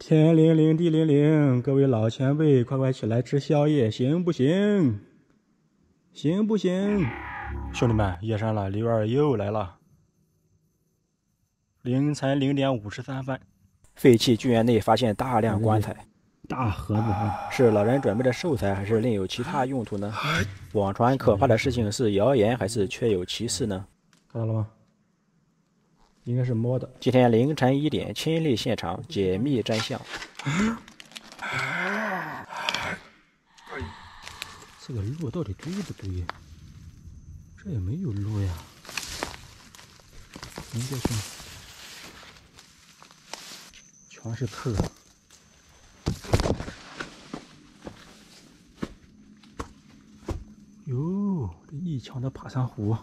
天灵灵，地灵灵，各位老前辈，快快起来吃宵夜，行不行？行不行？兄弟们，夜深了，刘二又来了。凌晨零点五十三分，废弃剧院内发现大量棺材，大盒子啊，是老人准备的寿材，还是另有其他用途呢？网传可怕的事情是谣言，还是确有其事呢？看到了吗？应该是摸的。今天凌晨一点，亲历现场，解密真相。这个路到底对不对？这也没有路呀。应该是，全是刺。哟，这一墙的爬山虎。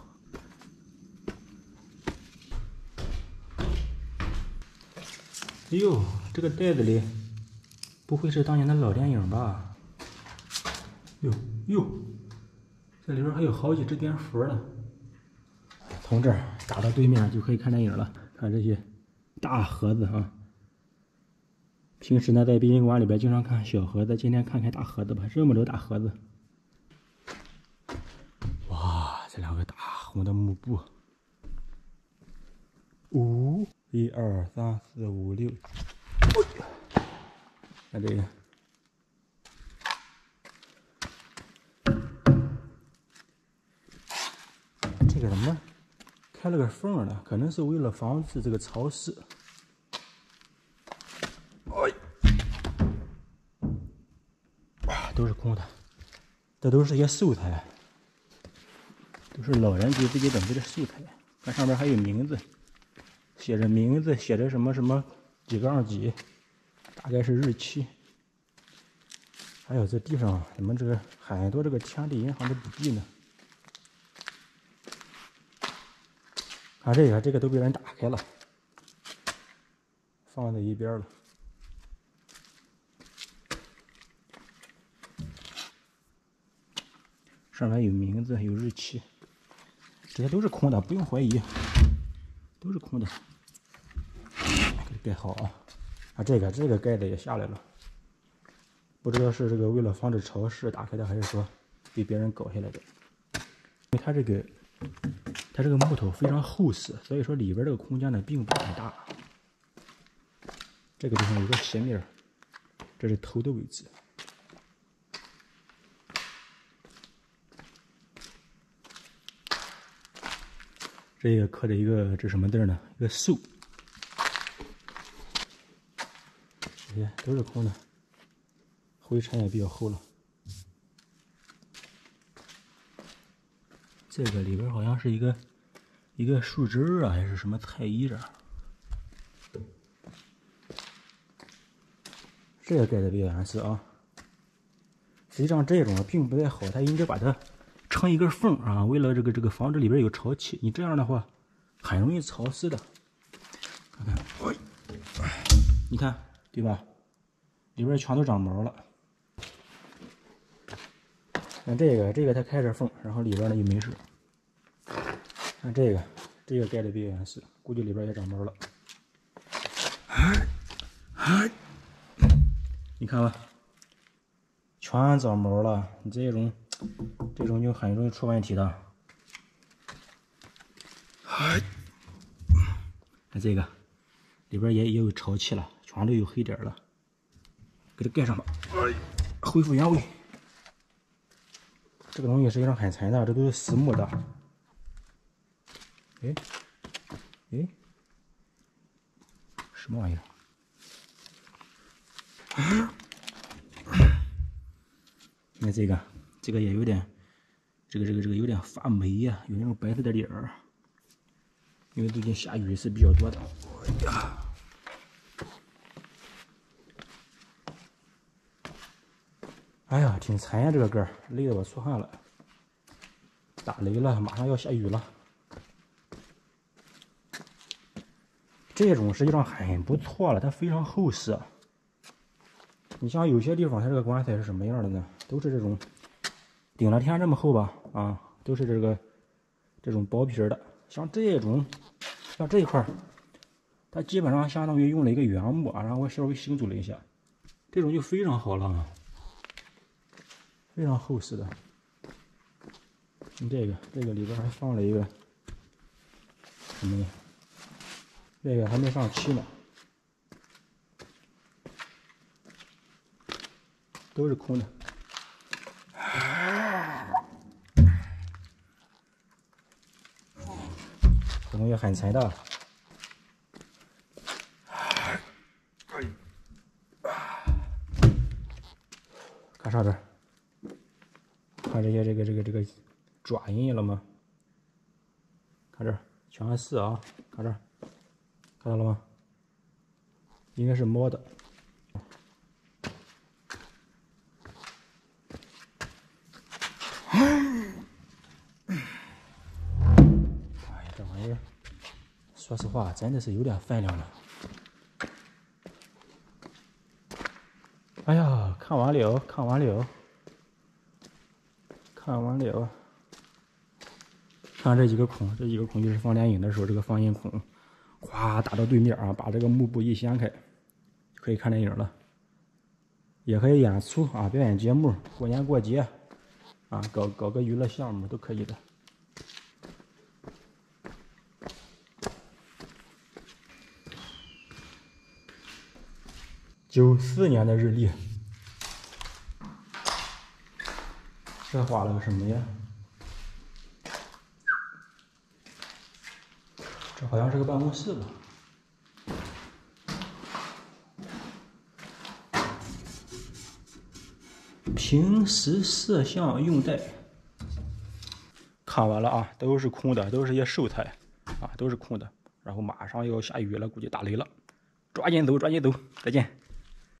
哎呦，这个袋子里不会是当年的老电影吧？哟哟，这里边还有好几只蝙蝠呢。从这儿打到对面就可以看电影了。看这些大盒子啊！平时呢在殡仪馆里边经常看小盒子，今天看看大盒子吧。这么多大盒子！哇，这两个大红的幕布。哦。一二三四五六，看这个，这个什么开了个缝呢？可能是为了防止这个潮湿。哎，哇，都是空的，这都是些素材，都是老人给自己准备的素材。看上面还有名字。写着名字，写着什么什么几杠几，大概是日期。还有这地上怎么这个很多这个天地银行的笔记呢？看这个，这个都被人打开了，放在一边了。上面有名字，有日期，这些都是空的，不用怀疑，都是空的。盖好啊！啊，这个这个盖子也下来了，不知道是这个为了防止潮湿打开的，还是说被别人搞下来的。因为它这个它这个木头非常厚实，所以说里边这个空间呢并不很大。这个地方有个斜面，这是头的位置。这也刻着一个这什么字呢？一个寿。都是空的，灰尘也比较厚了。这个里边好像是一个一个树枝啊，还是什么菜叶啊？这个盖的比较严实啊。实际上这种并不太好，它应该把它撑一个缝啊，为了这个这个防止里边有潮气。你这样的话，很容易潮湿的。看看，你看，对吧？里边全都长毛了，看这个，这个它开着缝，然后里边呢又没事。看这个，这个盖的比较严实，估计里边也长毛了。你看吧，全长毛了，你这种这种就很容易出问题的。看这个，里边也也有潮气了，全都有黑点了。给它盖上吧，恢复原位。这个东西实际上很沉的，这都是实木的。哎，哎，什么玩意儿？你看这个，这个也有点，这个这个这个有点发霉呀，有那种白色的点儿。因为最近下雨是比较多的。哎呀！哎呀，挺沉呀，这个盖累得我出汗了。打雷了，马上要下雨了。这种实际上很不错了，它非常厚实。你像有些地方，它这个棺材是什么样的呢？都是这种顶了天这么厚吧？啊，都是这个这种薄皮的。像这种，像这一块它基本上相当于用了一个原木啊，然后我稍微新组了一下，这种就非常好了，非常厚实的。你这个，这个里边还放了一个什么呢？这个还没上漆呢，都是空的。这东西很沉的。看上边，看这些这个这个这个爪印了吗？看这全是啊，看这，看到了吗？应该是摸的。哎呀，这玩意儿，说实话，真的是有点分量了。哎呀，看完了，看完了，看完了。看这几个孔，这几个孔就是放电影的时候，这个放映孔，咵打到对面啊，把这个幕布一掀开，就可以看电影了。也可以演出啊，表演节目，过年过节，啊，搞搞个娱乐项目都可以的。九四年的日历，这画了个什么呀？这好像是个办公室吧？平时摄像用带，看完了啊，都是空的，都是些寿材，啊，都是空的。然后马上要下雨了，估计打雷了，抓紧走，抓紧走，再见。